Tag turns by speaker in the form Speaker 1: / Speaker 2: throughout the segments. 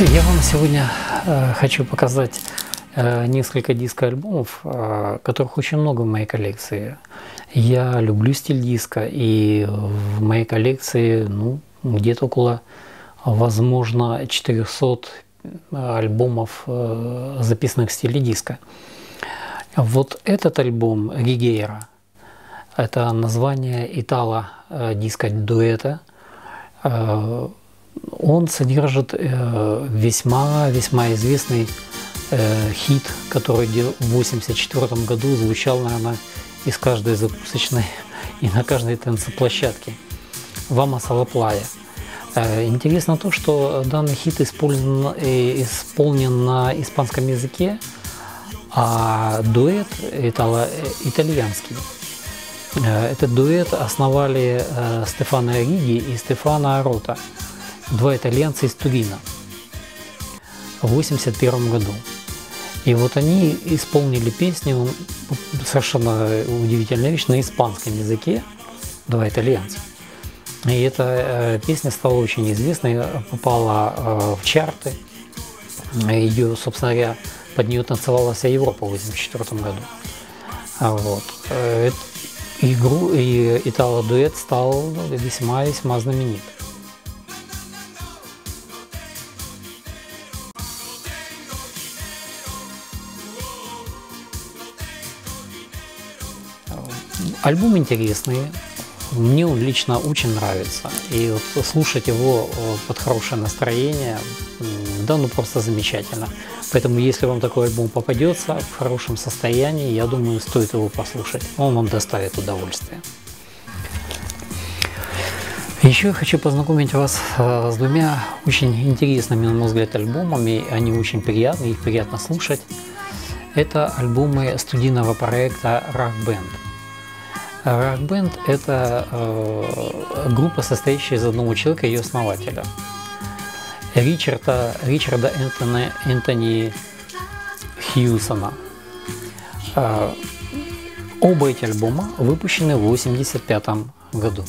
Speaker 1: Я вам сегодня э, хочу показать э, несколько диско-альбомов, э, которых очень много в моей коллекции. Я люблю стиль диска, и в моей коллекции ну, где-то около, возможно, 400 альбомов, э, записанных в стиле диска. Вот этот альбом Ригейра, это название итало-диска дуэта, э, он содержит весьма-весьма известный э, хит, который в 1984 году звучал, наверное, из каждой закусочной и на каждой танцеплощадке. «Вама Салаплая». Э, интересно то, что данный хит исполнен, э, исполнен на испанском языке, а дуэт итало, итальянский. Э, этот дуэт основали э, Стефано Риги и Стефано Арота – два итальянца из Турина в 1981 году. И вот они исполнили песню, совершенно удивительная вещь, на испанском языке, два итальянца. И эта э, песня стала очень известной, попала э, в чарты. Ее, собственно говоря, под нее танцевала вся Европа в 1984 году. А вот. Э, и итало-дуэт стал весьма-весьма знаменит. Альбом интересный, мне он лично очень нравится. И вот слушать его под хорошее настроение, да, ну просто замечательно. Поэтому если вам такой альбом попадется в хорошем состоянии, я думаю, стоит его послушать. Он вам доставит удовольствие. Еще я хочу познакомить вас э, с двумя очень интересными, на мой взгляд, альбомами. Они очень приятные, их приятно слушать. Это альбомы студийного проекта Rock Band. Рок-бенд – это э, группа, состоящая из одного человека, ее основателя. Ричарда, Ричарда Энтони, Энтони Хьюсона. Э, оба эти альбома выпущены в 1985 году.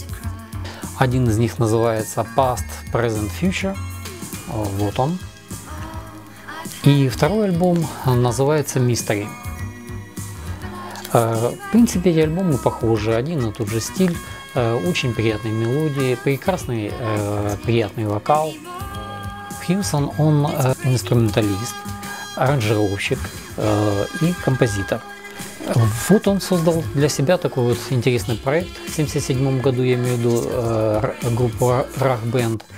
Speaker 1: Один из них называется Past, Present, Future. Вот он. И второй альбом называется Mystery. Э, в принципе, эти альбомы похожи, один и тот же стиль, э, очень приятные мелодии, прекрасный, э, приятный вокал. Хьюсон, он инструменталист, аранжировщик и композитор. Вот он создал для себя такой вот интересный проект. В 1977 году, я имею в виду группу Rock Band –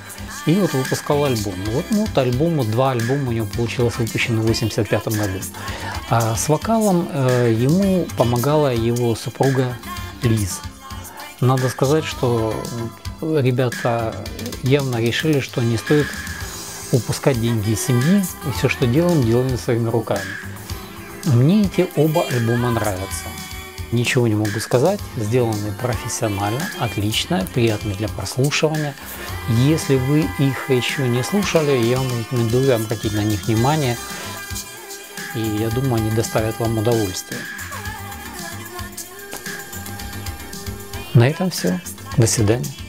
Speaker 1: и вот выпускал альбом. Вот, ну, вот альбому, два альбома у него получилось выпущено в 85 году. А с вокалом э, ему помогала его супруга Лиз. Надо сказать, что ребята явно решили, что не стоит упускать деньги из семьи, и все, что делаем, делаем своими руками. Мне эти оба альбома нравятся. Ничего не могу сказать, сделаны профессионально, отлично, приятны для прослушивания. Если вы их еще не слушали, я вам рекомендую обратить на них внимание, и я думаю, они доставят вам удовольствие. На этом все. До свидания.